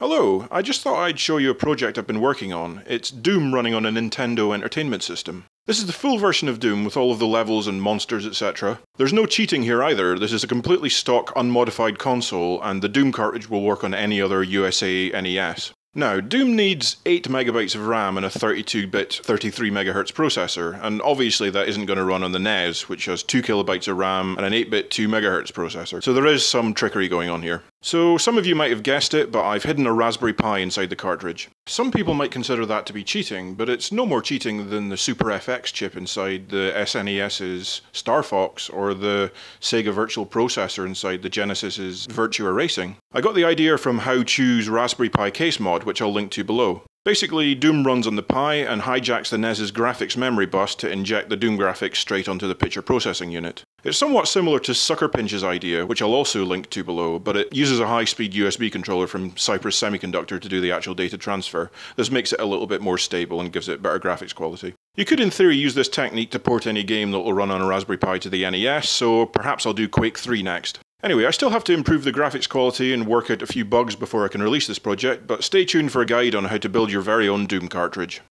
Hello, I just thought I'd show you a project I've been working on. It's Doom running on a Nintendo Entertainment System. This is the full version of Doom with all of the levels and monsters, etc. There's no cheating here either, this is a completely stock, unmodified console, and the Doom cartridge will work on any other USA NES. Now, Doom needs 8 megabytes of RAM and a 32 bit 33 MHz processor, and obviously that isn't going to run on the NES, which has 2 kilobytes of RAM and an 8 bit 2 MHz processor. So there is some trickery going on here. So some of you might have guessed it, but I've hidden a Raspberry Pi inside the cartridge. Some people might consider that to be cheating, but it's no more cheating than the Super FX chip inside the SNES's Star Fox or the Sega Virtual Processor inside the Genesis's Virtua Racing. I got the idea from Howchoo's Raspberry Pi case mod, which I'll link to below. Basically, Doom runs on the Pi and hijacks the NES's graphics memory bus to inject the Doom graphics straight onto the picture processing unit. It's somewhat similar to suckerpinch's idea, which I'll also link to below, but it uses a high-speed USB controller from Cypress Semiconductor to do the actual data transfer. This makes it a little bit more stable and gives it better graphics quality. You could in theory use this technique to port any game that will run on a Raspberry Pi to the NES, so perhaps I'll do Quake 3 next. Anyway, I still have to improve the graphics quality and work out a few bugs before I can release this project, but stay tuned for a guide on how to build your very own Doom cartridge.